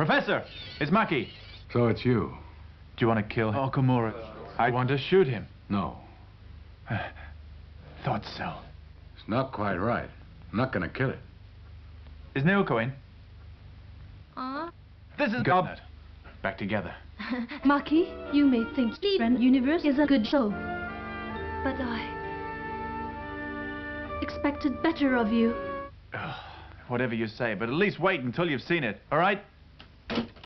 Professor, it's Maki. So it's you. Do you want to kill him? Okumura? I want to shoot him. No. Thought so. It's not quite right. I'm not gonna kill it. Is Naoko in? Uh, This is Goblet. Back together. Maki, you may think Steven Universe is a good show. But I expected better of you. Whatever you say, but at least wait until you've seen it, all right?